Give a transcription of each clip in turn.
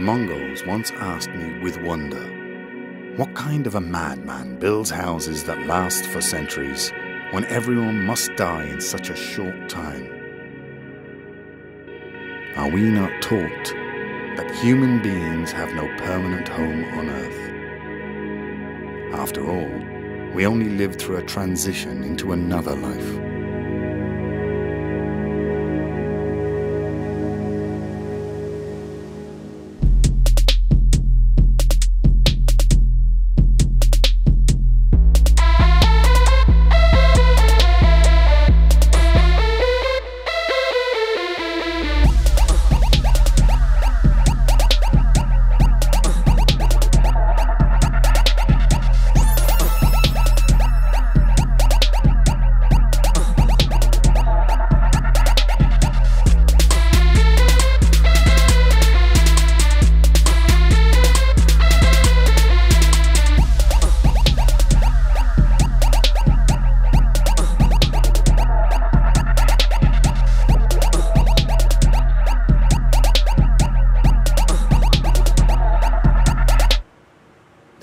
Mongols once asked me with wonder, what kind of a madman builds houses that last for centuries when everyone must die in such a short time? Are we not taught that human beings have no permanent home on earth? After all, we only live through a transition into another life.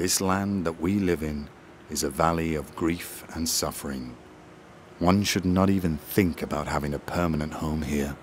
This land that we live in is a valley of grief and suffering. One should not even think about having a permanent home here.